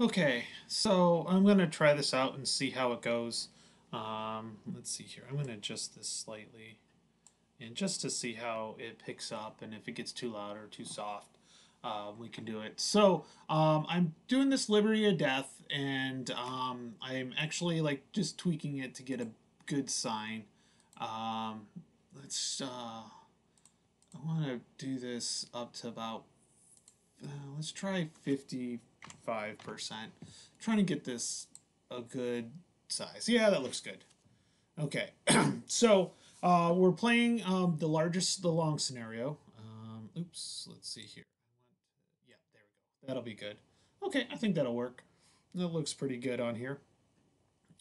Okay, so I'm going to try this out and see how it goes. Um, let's see here. I'm going to adjust this slightly. And just to see how it picks up and if it gets too loud or too soft, uh, we can do it. So um, I'm doing this Liberty or Death and um, I'm actually like just tweaking it to get a good sign. Um, let's, uh, I want to do this up to about, uh, let's try 50 5%. Trying to get this a good size. Yeah, that looks good. Okay, so uh, we're playing um, the largest, the long scenario. Um, oops, let's see here. Yeah, there we go. That'll be good. Okay, I think that'll work. That looks pretty good on here.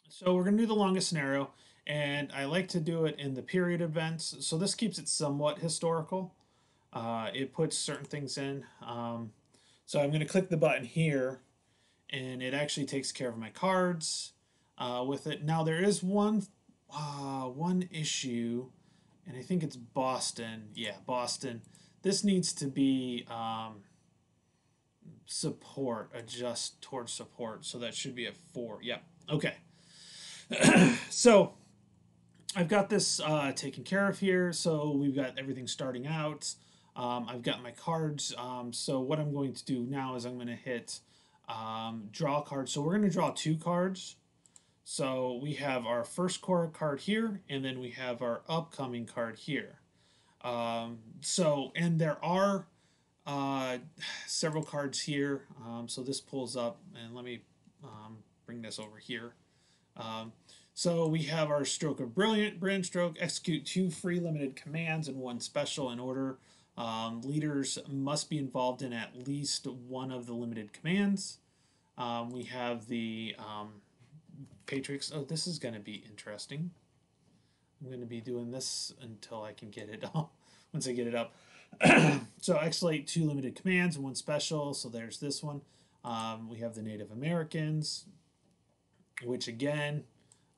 So we're going to do the longest scenario, and I like to do it in the period events. So this keeps it somewhat historical. Uh, it puts certain things in. Um, so I'm going to click the button here and it actually takes care of my cards uh, with it. Now there is one uh, one issue and I think it's Boston. Yeah, Boston. This needs to be um, support, adjust towards support. So that should be a four. Yep. Okay. so I've got this uh, taken care of here. So we've got everything starting out. Um, I've got my cards. Um, so what I'm going to do now is I'm going to hit um, draw card. So we're going to draw two cards. So we have our first core card here, and then we have our upcoming card here. Um, so, and there are uh, several cards here. Um, so this pulls up, and let me um, bring this over here. so we have our stroke of brilliant, brilliant stroke, execute two free limited commands and one special in order um, leaders must be involved in at least one of the limited commands. Um, we have the um, Patriots. Oh, this is going to be interesting. I'm going to be doing this until I can get it up. Once I get it up. so exilate two limited commands and one special. So there's this one. Um, we have the Native Americans, which again,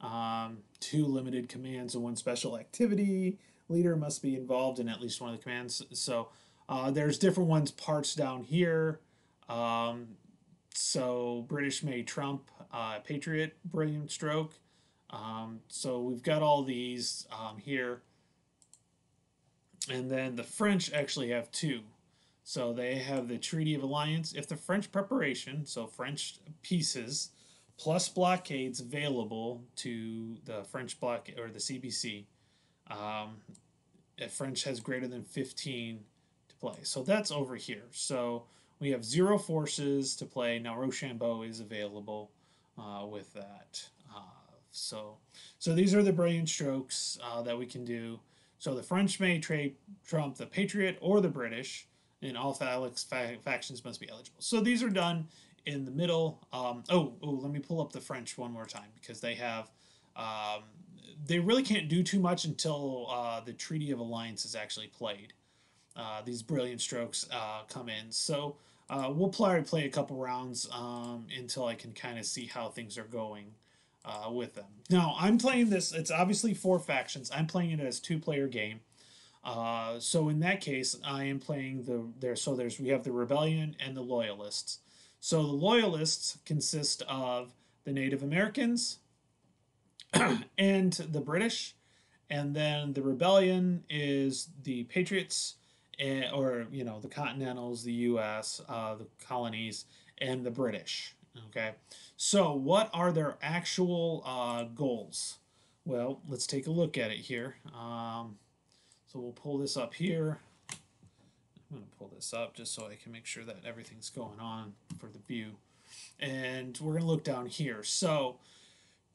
um, two limited commands and one special activity leader must be involved in at least one of the commands. So uh, there's different ones, parts down here. Um, so British may trump uh, Patriot, brilliant stroke. Um, so we've got all these um, here. And then the French actually have two. So they have the Treaty of Alliance. If the French preparation, so French pieces, plus blockades available to the French block or the CBC, um, if French has greater than 15 to play. So that's over here. So we have zero forces to play. Now Rochambeau is available uh, with that. Uh, so, so these are the brilliant strokes uh, that we can do. So the French may trade trump the Patriot or the British, and all factions must be eligible. So these are done in the middle. Um, oh, oh, let me pull up the French one more time because they have um, they really can't do too much until uh, the Treaty of Alliance is actually played. Uh, these brilliant strokes uh, come in. So uh, we'll play, play a couple rounds um, until I can kind of see how things are going uh, with them. Now, I'm playing this, it's obviously four factions. I'm playing it as two player game. Uh, so in that case, I am playing the there. So there's we have the rebellion and the loyalists. So the loyalists consist of the Native Americans, and the British, and then the rebellion is the Patriots, and, eh, or you know the Continentals, the U.S., uh, the colonies, and the British. Okay, so what are their actual uh, goals? Well, let's take a look at it here. Um, so we'll pull this up here. I'm going to pull this up just so I can make sure that everything's going on for the view. And we're going to look down here. So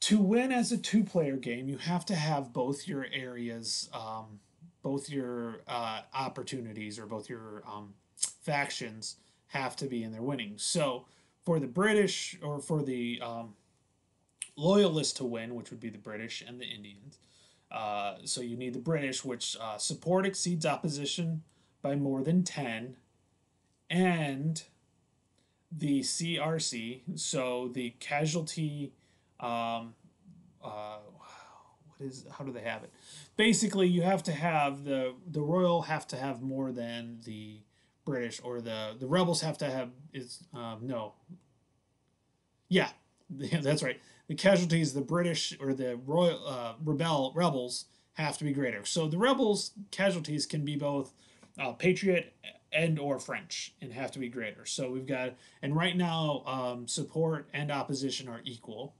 to win as a two player game, you have to have both your areas, um, both your uh, opportunities or both your um, factions have to be in their winning. So for the British or for the um, loyalists to win, which would be the British and the Indians, uh, so you need the British, which uh, support exceeds opposition by more than 10, and the CRC, so the casualty um, uh, what is how do they have it? Basically, you have to have the the royal have to have more than the British or the the rebels have to have is um, no. Yeah, that's right. The casualties, the British or the royal uh, rebel rebels have to be greater. So the rebels casualties can be both uh, Patriot and or French and have to be greater. So we've got and right now um, support and opposition are equal.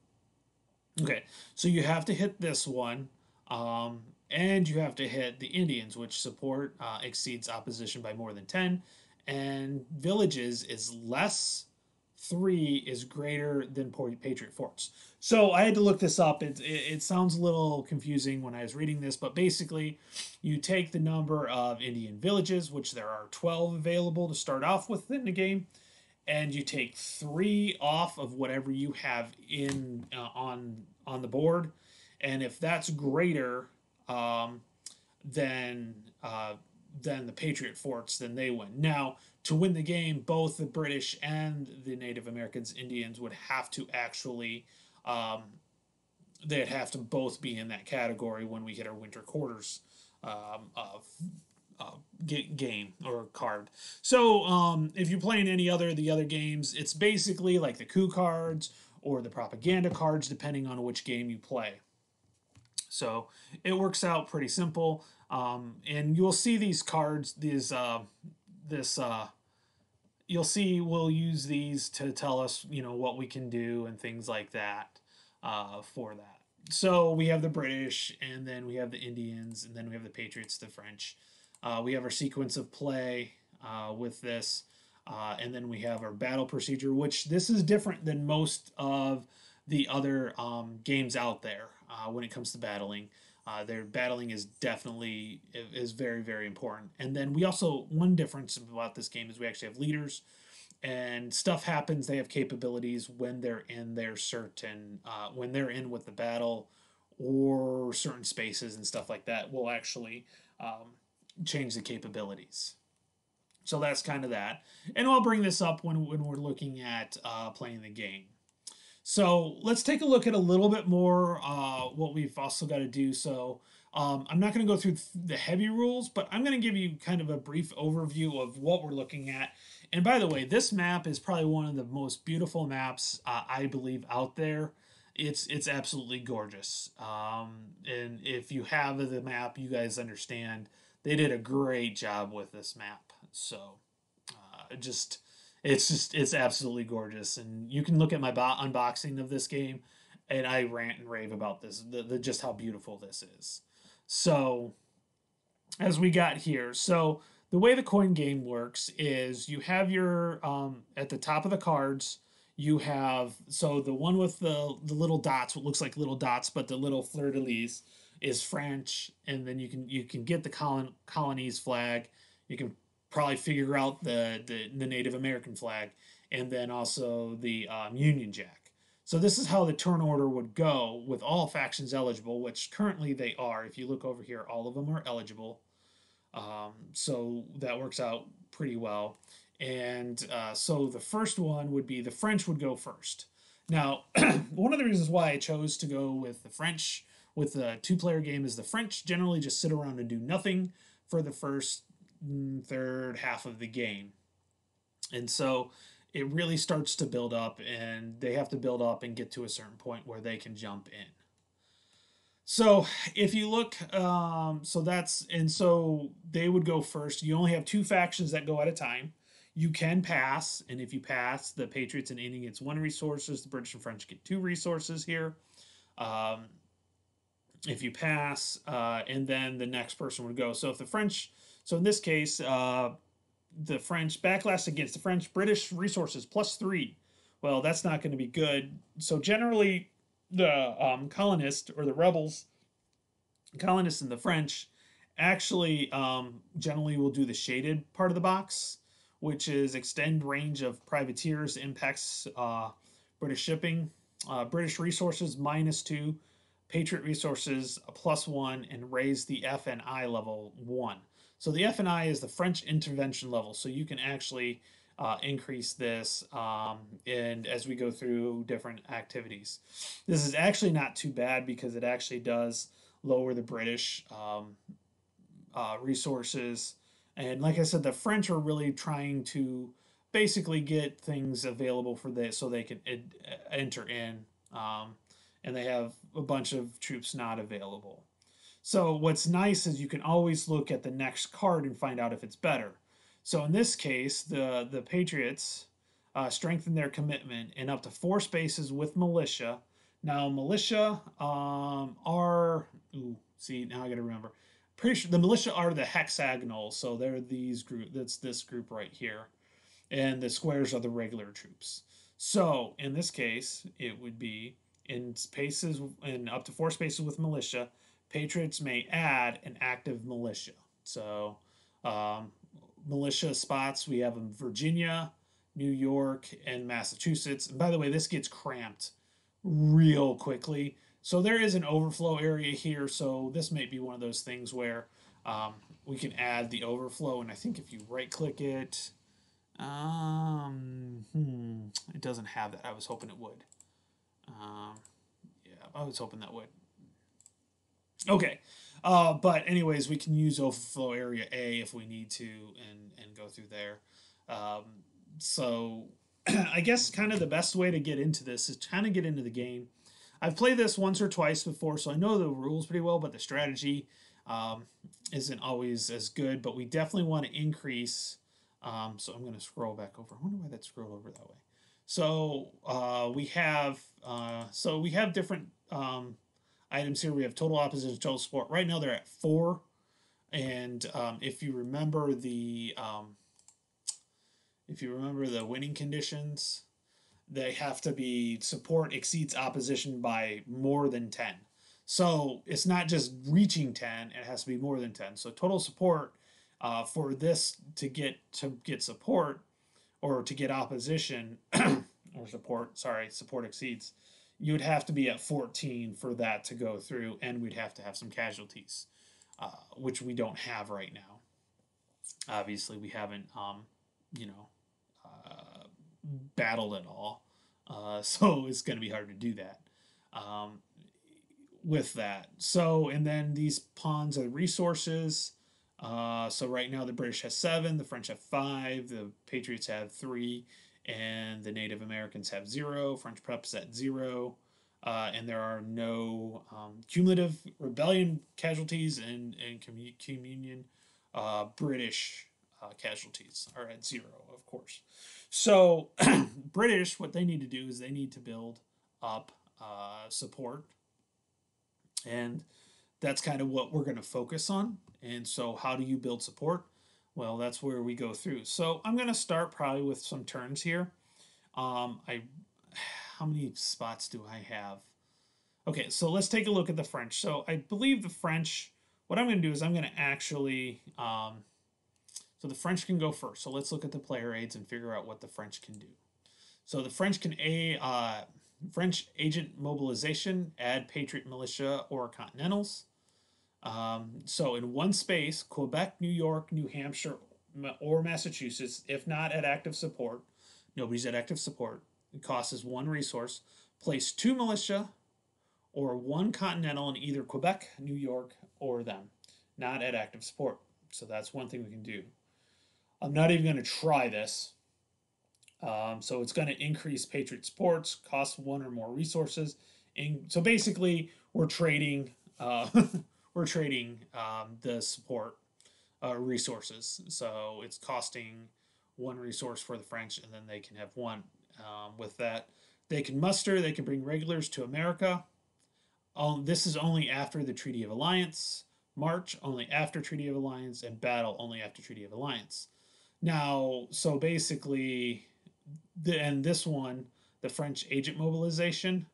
Okay, so you have to hit this one, um, and you have to hit the Indians, which support uh, exceeds opposition by more than ten, and villages is less three is greater than Patriot forts. So I had to look this up. It, it, it, sounds a little confusing when I was reading this, but basically, you take the number of Indian villages, which there are 12 available to start off with in the game, and you take three off of whatever you have in uh, on on the board, and if that's greater um, than uh, than the Patriot forts, then they win. Now to win the game, both the British and the Native Americans, Indians would have to actually, um, they'd have to both be in that category when we hit our winter quarters um, of uh, game or card. So um, if you're playing any other the other games, it's basically like the coup cards or the propaganda cards, depending on which game you play. So it works out pretty simple. Um, and you'll see these cards, these uh, this uh, you'll see we'll use these to tell us you know what we can do and things like that uh, for that so we have the british and then we have the indians and then we have the patriots the french uh, we have our sequence of play uh, with this uh, and then we have our battle procedure which this is different than most of the other um, games out there uh, when it comes to battling uh, their battling is definitely is very very important. And then we also one difference about this game is we actually have leaders, and stuff happens. They have capabilities when they're in their certain uh, when they're in with the battle, or certain spaces and stuff like that will actually um, change the capabilities. So that's kind of that. And I'll bring this up when, when we're looking at uh, playing the game. So let's take a look at a little bit more uh, what we've also got to do. So um, I'm not going to go through the heavy rules, but I'm going to give you kind of a brief overview of what we're looking at. And by the way, this map is probably one of the most beautiful maps uh, I believe out there. It's it's absolutely gorgeous. Um, and if you have the map, you guys understand they did a great job with this map. So uh, just it's just it's absolutely gorgeous, and you can look at my bo- unboxing of this game, and I rant and rave about this, the, the just how beautiful this is. So, as we got here, so the way the coin game works is you have your um, at the top of the cards you have so the one with the the little dots what looks like little dots but the little fleur de lis is french and then you can you can get the colon, colonies flag you can probably figure out the, the, the Native American flag and then also the um, Union Jack. So this is how the turn order would go with all factions eligible, which currently they are. If you look over here, all of them are eligible. Um, so that works out pretty well. And uh, so the first one would be the French would go first. Now, one of the reasons why I chose to go with the French with the two player game is the French generally just sit around and do nothing for the first third half of the game. And so it really starts to build up, and they have to build up and get to a certain point where they can jump in. So if you look, um, so that's, and so they would go first. You only have two factions that go at a time. You can pass, and if you pass, the Patriots and Indian gets one resources, the British and French get two resources here. Um, if you pass, uh, and then the next person would go. So if the French so in this case, uh, the French backlash against the French British resources plus three. Well, that's not going to be good. So generally, the um, colonists or the rebels, colonists and the French, actually um, generally will do the shaded part of the box, which is extend range of privateers impacts uh, British shipping. Uh, British resources minus two, Patriot resources plus one, and raise the F and I level one. So the F&I is the French intervention level. So you can actually uh, increase this um, and as we go through different activities. This is actually not too bad because it actually does lower the British um, uh, resources. And like I said, the French are really trying to basically get things available for this so they can enter in. Um, and they have a bunch of troops not available. So what's nice is you can always look at the next card and find out if it's better. So in this case, the the Patriots uh, strengthen their commitment in up to four spaces with militia. Now militia um, are ooh, see now I got to remember. Pretty sure the militia are the hexagonal, so they're these group. That's this group right here, and the squares are the regular troops. So in this case, it would be in spaces in up to four spaces with militia Patriots may add an active militia. So, um, militia spots we have in Virginia, New York, and Massachusetts. And by the way, this gets cramped real quickly. So there is an overflow area here. So this may be one of those things where um, we can add the overflow. And I think if you right click it, um, hmm, it doesn't have that. I was hoping it would. Um, yeah, I was hoping that would. Okay. Uh, but anyways, we can use overflow area A if we need to and, and go through there. Um, so I guess kind of the best way to get into this is kind of get into the game. I've played this once or twice before, so I know the rules pretty well, but the strategy um, isn't always as good. But we definitely want to increase. Um, so I'm going to scroll back over. I wonder why that scrolled over that way. So uh, we have uh, so we have different um, items here. We have total opposition, total support. Right now they're at four. And um, if you remember the um, if you remember the winning conditions, they have to be support exceeds opposition by more than 10. So it's not just reaching 10, it has to be more than 10. So total support uh, for this to get to get support or to get opposition or support, sorry, support exceeds you would have to be at 14 for that to go through, and we'd have to have some casualties, uh, which we don't have right now. Obviously, we haven't, um, you know, uh, battled at all, uh, so it's going to be hard to do that. Um, with that, so and then these pawns are resources. Uh, so right now the British has seven, the French have five, the Patriots have three, and the Native Americans have zero. French preps at zero. Uh, and there are no um, cumulative rebellion casualties and, and commun- communion uh, British uh, casualties are at zero, of course. So, British, what they need to do is they need to build up uh, support. And that's kind of what we're going to focus on. And so, how do you build support? Well, that's where we go through. So I'm going to start probably with some turns here. Um, I, how many spots do I have? Okay, so let's take a look at the French. So I believe the French, what I'm going to do is I'm going to actually, um, so the French can go first. So let's look at the player aids and figure out what the French can do. So the French can a uh, French agent mobilization, add Patriot militia or Continentals. Um, so in one space, Quebec, New York, New Hampshire, or Massachusetts, if not at active support, nobody's at active support. It costs us one resource. Place two militia or one continental in either Quebec, New York, or them, not at active support. So that's one thing we can do. I'm not even going to try this. Um, so it's going to increase Patriot Sports, cost one or more resources. And so basically, we're trading. Uh, we're trading um, the support uh, resources. So it's costing one resource for the French, and then they can have one. Um, with that, they can muster, they can bring regulars to America. Um, this is only after the Treaty of Alliance. March only after Treaty of Alliance, and battle only after Treaty of Alliance. Now, so basically, the and this one, the French agent mobilization,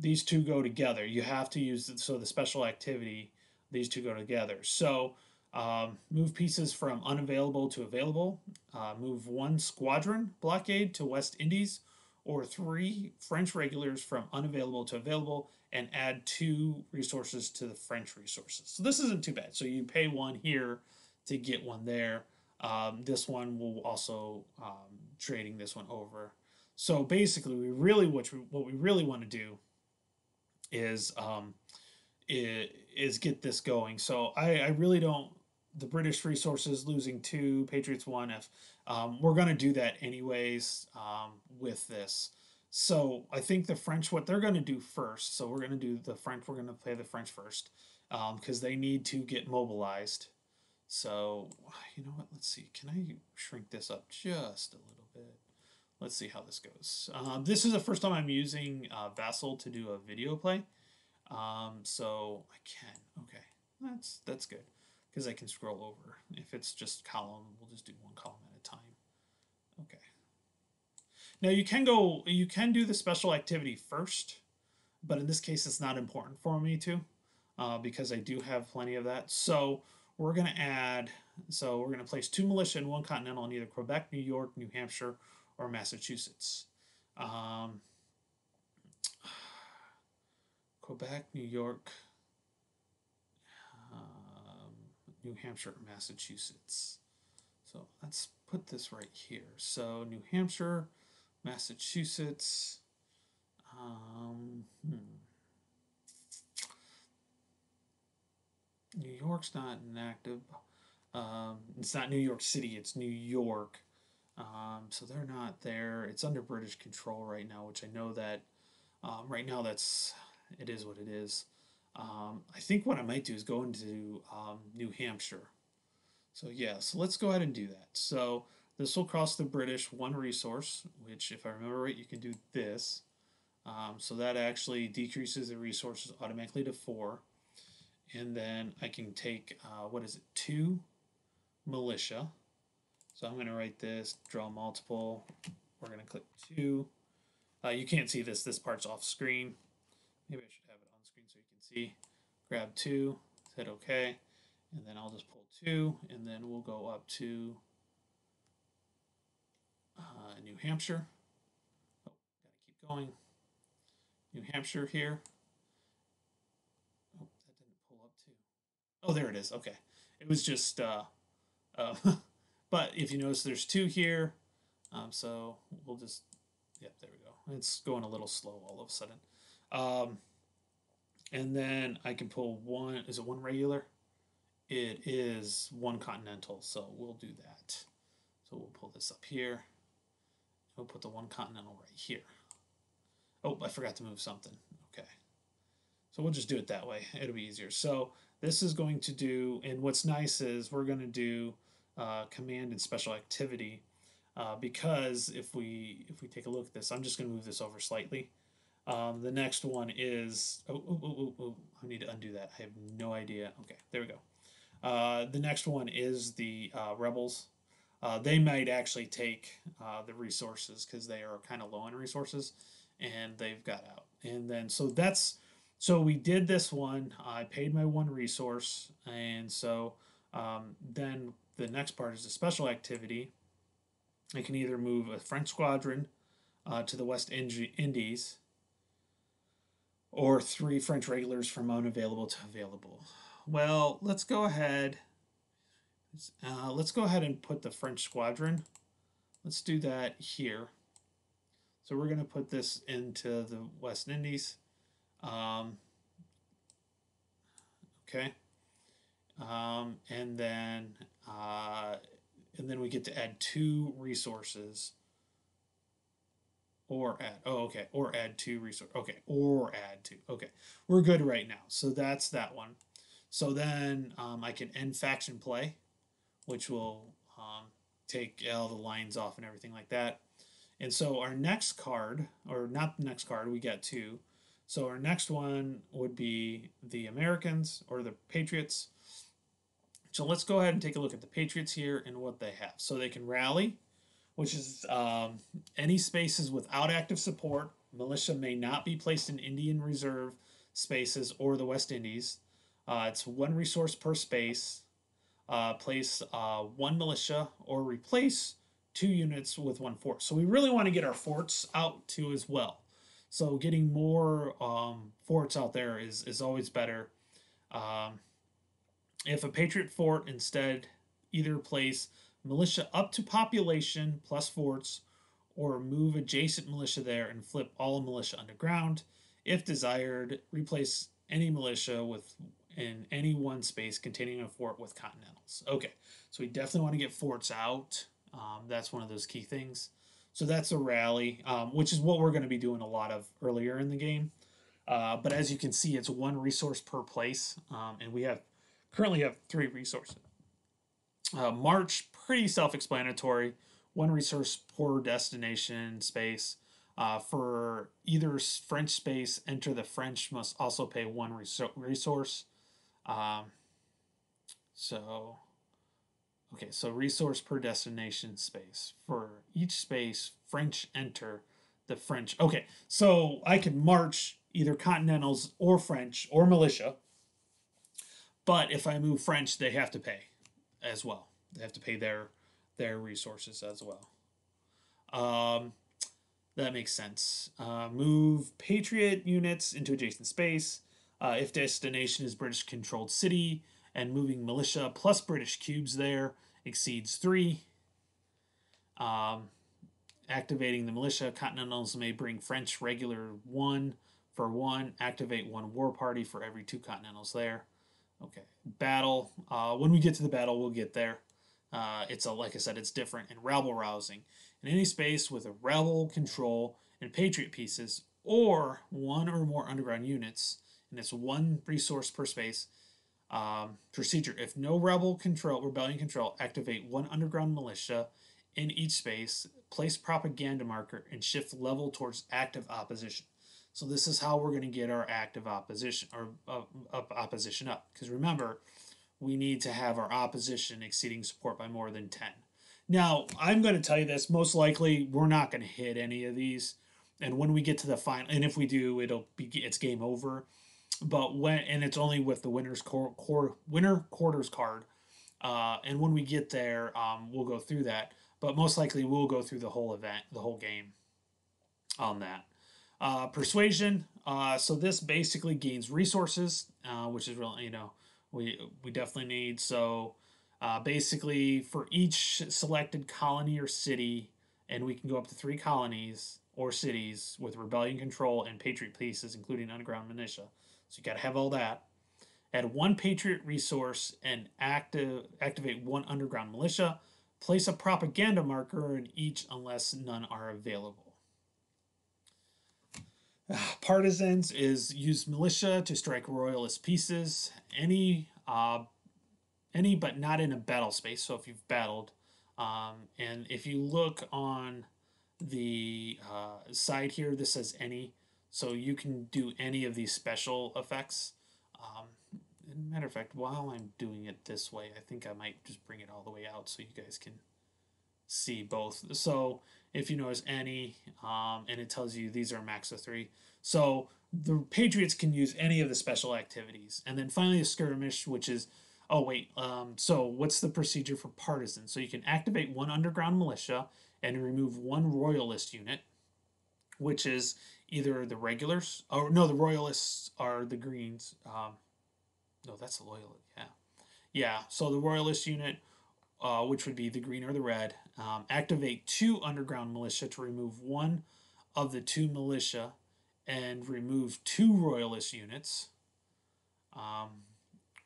these two go together. You have to use so the special activity. These two go together. So um, move pieces from unavailable to available. Uh, move one squadron blockade to West Indies, or three French regulars from unavailable to available, and add two resources to the French resources. So this isn't too bad. So you pay one here to get one there. Um, this one will also um, trading this one over. So basically, we really what we, what we really want to do is um, is, get this going. So I, I really don't the British resources losing two, Patriots one. If um, we're to do that anyways um, with this. So I think the French, what they're to do first, so we're to do the French, we're to play the French first because um, they need to get mobilized. So, you know what, let's see, can I shrink this up just a little bit? Let's see how this goes. Uh, this is the first time I'm using uh, Vassal to do a video play. Um, so I can, okay, that's, that's good because I can scroll over. If it's just column, we'll just do one column at a time. Okay. Now you can go, you can do the special activity first, but in this case it's not important for me to uh, because I do have plenty of that. So we're going to add, so we're going to place two militia and one continental in either Quebec, New York, New Hampshire, or Massachusetts. Um, Quebec, New York, um, New Hampshire, Massachusetts. So let's put this right here. So New Hampshire, Massachusetts. Um, hmm. New York's not inactive. Um, it's not New York City, it's New York. Um, so they're not there. It's under British control right now, which I know that um, right now that's it is what it is. Um, I think what I might do is go into um, New Hampshire. So yeah, so let's go ahead and do that. So this will cost the British one resource, which if I remember right, you can do this. Um, so that actually decreases the resources automatically to four. And then I can take, uh, what is it, two militia. So I'm going to write this, draw multiple. We're going to click two. Uh, you can't see this, this part's off screen. Maybe I should have it on screen so you can see. Grab two, hit OK, and then I'll just pull two, and then we'll go up to uh, New Hampshire. Oh, gotta keep going. New Hampshire here. Oh, that didn't pull up too. Oh, there it is. Okay. It was just, uh, uh, but if you notice, there's two here. Um, so we'll just, yep, there we go. It's going a little slow all of a sudden. Um, and then I can pull one, is it one regular? It is one continental, so we'll do that. So we'll pull this up here. We'll put the one continental right here. Oh, I forgot to move something. Okay. So we'll just do it that way. It'll be easier. So this is going to do, and what's nice is we're going to do uh, command and special activity uh, because if we if we take a look at this, I'm just going to move this over slightly. Um, the next one is, oh, oh, oh, oh, oh, I need to undo that. I have no idea. Okay, there we go. Uh, the next one is the uh, Rebels. Uh, they might actually take uh, the resources because they are kind of low on resources and they've got out. And then, so that's, so we did this one. I paid my one resource. And so um, then the next part is a special activity. I can either move a French squadron uh, to the West Indies or three French regulars from unavailable to available. Well, let's go ahead. Uh, let's go ahead and put the French squadron. Let's do that here. So we're going to put this into the West Indies. Um, okay. Um, and then uh, and then we get to add two resources. Or add oh okay or add two resource okay or add two okay. We're good right now so that's that one. So then um, I can end faction play which will um, take all the lines off and everything like that. And so our next card or not the next card we get two. So our next one would be the Americans or the Patriots so let's go ahead and take a look at the Patriots here and what they have so they can rally which is um, any spaces without active support. Militia may not be placed in Indian Reserve spaces or the West Indies. Uh, it's one resource per space. Uh, place uh, one militia or replace two units with one fort. So we really want to get our forts out too as well. So getting more um, forts out there is, is always better. Um, if a Patriot fort instead either place militia up to population plus forts, or move adjacent militia there and flip all militia underground. If desired, replace any militia with in any one space containing a fort with continentals. Okay, so we definitely want to get forts out. Um, that's one of those key things. So that's a rally, um, which is what we're going to be doing a lot of earlier in the game. Uh, but as you can see, it's one resource per place, um, and we have currently have three resources. Uh, March, pretty self-explanatory. One resource per destination space. Uh, for either French space, enter the French must also pay one resource. Um, so, okay, so resource per destination space. For each space, French enter the French. Okay, so I can march either Continentals or French or militia. But if I move French, they have to pay as well. They have to pay their their resources as well. Um, that makes sense. Uh, move Patriot units into adjacent space. Uh, if destination is British controlled city and moving militia plus British cubes there exceeds three. Um, activating the militia, Continentals may bring French regular one for one. Activate one war party for every two Continentals there. Okay, battle. Uh, when we get to the battle, we'll get there. Uh, it's a like I said, it's different and rabble rousing. In any space with a rebel control and patriot pieces, or one or more underground units, and it's one resource per space. Um, procedure: If no rebel control, rebellion control, activate one underground militia in each space, place propaganda marker, and shift level towards active opposition. So this is how we're going to get our active opposition or uh, up opposition up. Because remember, we need to have our opposition exceeding support by more than 10. Now, I'm going to tell you this, most likely we're not going to hit any of these. And when we get to the final, and if we do, it'll be, it's game over. But when, and it's only with the winner's core, winter quarters card. Uh, and when we get there, um, we'll go through that. But most likely we'll go through the whole event, the whole game on that. Uh, persuasion. Uh, so this basically gains resources, uh, which is really, you know, we we definitely need. So uh, basically, for each selected colony or city, and we can go up to three colonies or cities with rebellion control and patriot pieces, including underground militia. So you got to have all that. Add one patriot resource and active activate one underground militia. Place a propaganda marker in each unless none are available. Partisans is use militia to strike royalist pieces. Any, uh, any, but not in a battle space. So if you've battled, um, and if you look on the uh, side here, this says any. So you can do any of these special effects. Um, matter of fact, while I'm doing it this way, I think I might just bring it all the way out so you guys can see both. So if you notice any, um, and it tells you these are max of three. So the Patriots can use any of the special activities. And then finally a skirmish, which is, oh wait, um, so what's the procedure for partisan? So you can activate one underground militia and remove one royalist unit, which is either the regulars, or no, the royalists are the greens. Um, no, that's the loyal, yeah. Yeah, so the royalist unit uh, which would be the green or the red. Um, activate two underground militia to remove one of the two militia and remove two royalist units. Um,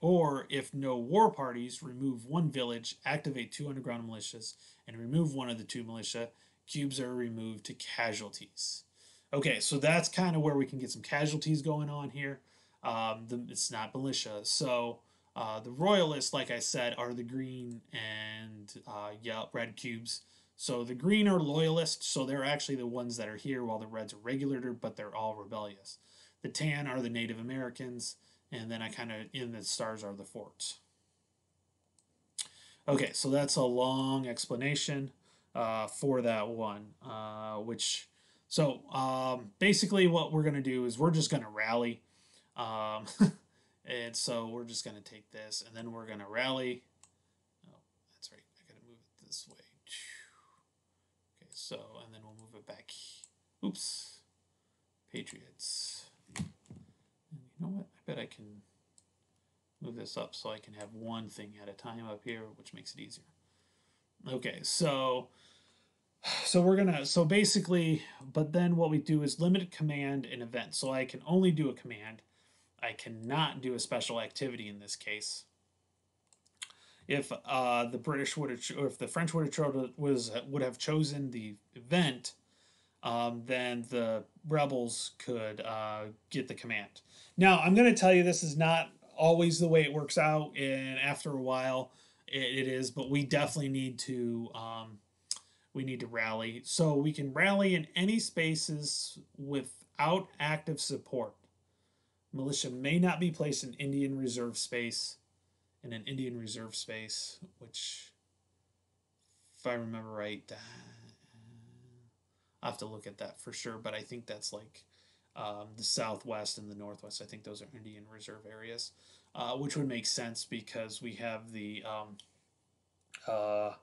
or if no war parties, remove one village, activate two underground militias, and remove one of the two militia. Cubes are removed to casualties. Okay, so that's kind of where we can get some casualties going on here. Um, the, it's not militia. So uh, the royalists, like I said, are the green and uh, yeah, red cubes. So the green are loyalists, so they're actually the ones that are here, while the reds are regular, but they're all rebellious. The tan are the Native Americans, and then I kind of in the stars are the forts. Okay, so that's a long explanation uh, for that one, uh, which so um, basically what we're gonna do is we're just gonna rally. Um, And so we're just going to take this and then we're going to rally. Oh, that's right. I got to move it this way. Okay, so, and then we'll move it back. Oops. Patriots. And you know what? I bet I can move this up so I can have one thing at a time up here, which makes it easier. Okay, so so we're gonna so basically, but then what we do is limit command and event. So I can only do a command I cannot do a special activity in this case. If uh, the British would have, or if the French would have cho- was would have chosen the event, um, then the rebels could uh, get the command. Now, I'm going to tell you this is not always the way it works out, and after a while, it, it is. But we definitely need to um, we need to rally. So we can rally in any spaces without active support. Militia may not be placed in Indian reserve space, in an Indian reserve space, which, if I remember right, uh, I have to look at that for sure. But I think that's like um, the southwest and the northwest. I think those are Indian reserve areas, uh, which would make sense because we have the um, uh,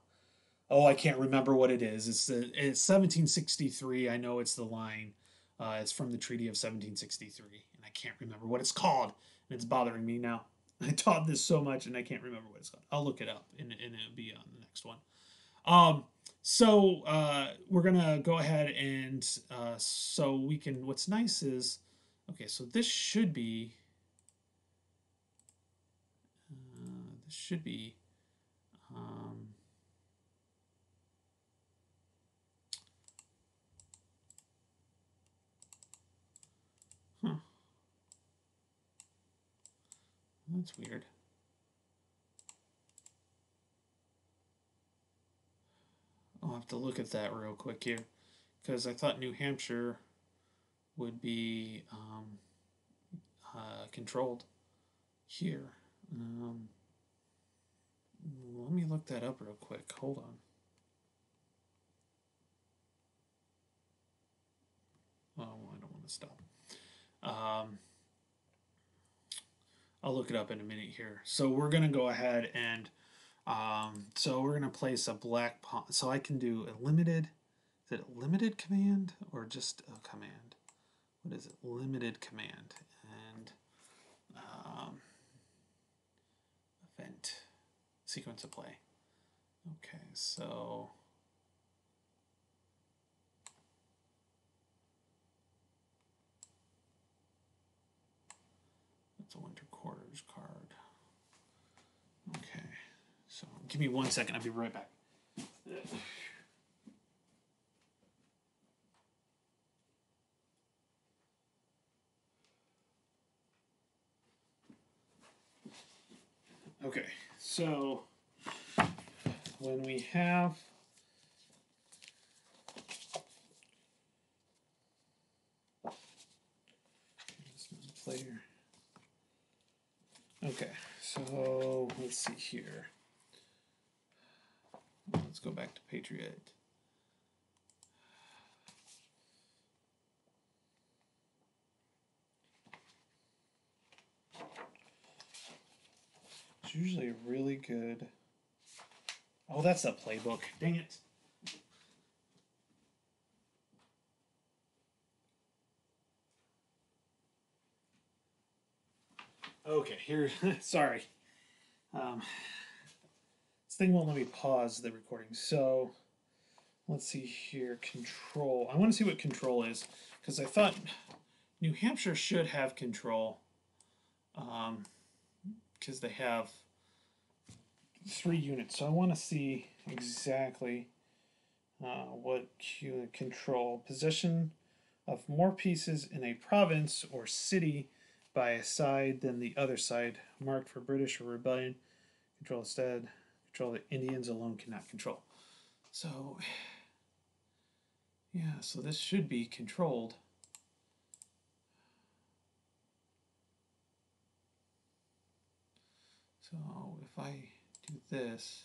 oh, I can't remember what it is. It's the it's 1763. I know it's the line. Uh, it's from the Treaty of 1763, and I can't remember what it's called, and it's bothering me now. I taught this so much, and I can't remember what it's called. I'll look it up, and, and it'll be on the next one. Um, so uh, we're gonna go ahead and uh, so we can. What's nice is, okay, so this should be. Uh, this should be. Um, That's weird. I'll have to look at that real quick here because I thought New Hampshire would be um, uh, controlled here. Um, let me look that up real quick. Hold on. Oh, I don't want to stop. Um, I'll look it up in a minute here. So we're going to go ahead and um, so we're going to place a black pawn. So I can do a limited, is it limited command or just a command? What is it? Limited command. And um, event, sequence of play. Okay, so that's a winter quarters card. Okay. So give me one second. I'll be right back. Okay, so when we have player. Okay, so let's see here. Go back to Patriot. It's usually a really good. Oh, that's the playbook. Dang it. Okay, here. sorry. Um, thing won't let me pause the recording. So let's see here. Control. I want to see what control is because I thought New Hampshire should have control Um, because um, they have three units. So I want to see exactly uh, what control possession of more pieces in a province or city by a side than the other side marked for British or rebellion. Control instead. Control the Indians alone cannot control. So, yeah, so this should be controlled. So if I do this,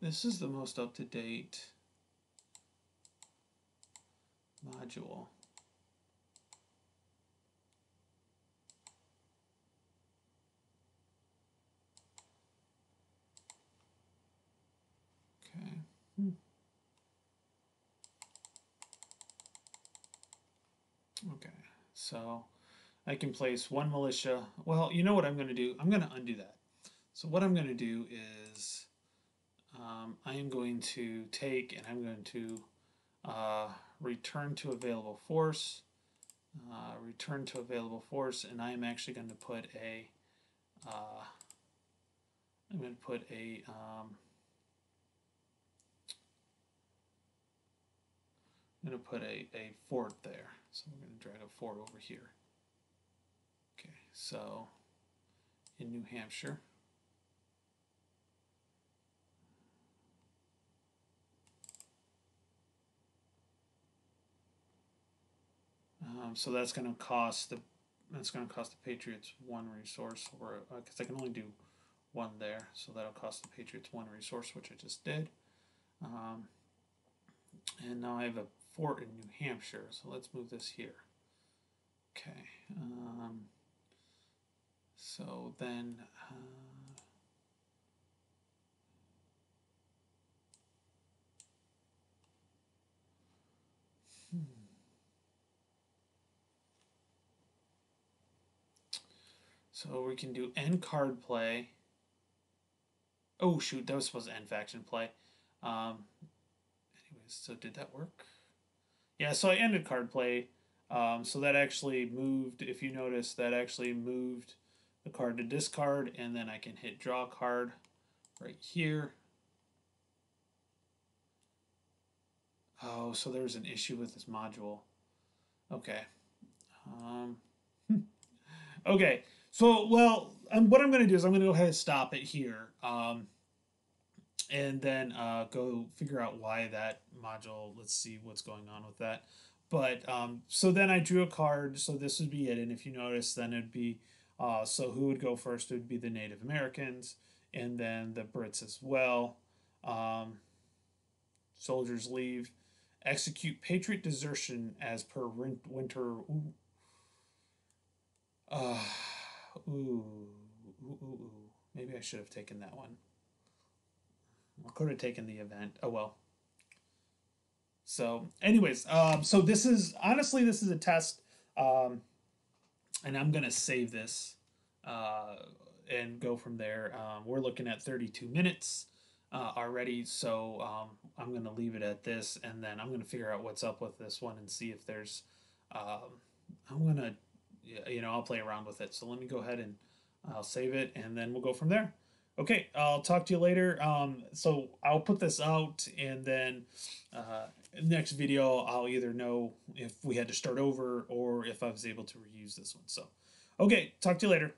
this is the most up-to-date module. Okay. Hmm. Okay, so I can place one militia. Well, you know what I'm going to do? I'm going to undo that. So what I'm going to do is um, I am going to take and I'm going to uh, return to available force uh, return to available force, and I am actually going to put a, uh, I'm going to put a, um, I'm going to put a, a fort there. So we're going to drag a 4 over here. Okay, so in New Hampshire. Um, so that's going to cost the that's going to cost the Patriots one resource, or because uh, I can only do one there, so that'll cost the Patriots one resource, which I just did. Um, and now I have a fort in New Hampshire, so let's move this here. Okay. Um, so then. Uh, hmm. So we can do end card play. Oh shoot, that was supposed to end faction play. Um, anyways, so did that work? Yeah, so I ended card play. Um, so that actually moved, if you notice, that actually moved the card to discard, and then I can hit draw card right here. Oh, so there's an issue with this module. Okay. Um, okay. So, well, um, what I'm going to do is I'm going to go ahead and stop it here. Um, and then uh, go figure out why that module, let's see what's going on with that. But, um, so then I drew a card, so this would be it. And if you notice, then it'd be, uh, so who would go first? It would be the Native Americans, and then the Brits as well. Um, soldiers leave. Execute Patriot desertion as per winter. Ooh. Uh, Ooh, ooh, ooh, ooh. Maybe I should have taken that one. Could have taken the event. Oh well. So, anyways, um, so this is honestly this is a test, um, and I'm gonna save this, uh, and go from there. Um, we're looking at 32 minutes uh, already, so um, I'm gonna leave it at this, and then I'm gonna figure out what's up with this one and see if there's. Um, I'm gonna you know, I'll play around with it. So let me go ahead and I'll save it and then we'll go from there. Okay, I'll talk to you later. Um, so I'll put this out and then uh, next video I'll either know if we had to start over or if I was able to reuse this one. So, okay, talk to you later.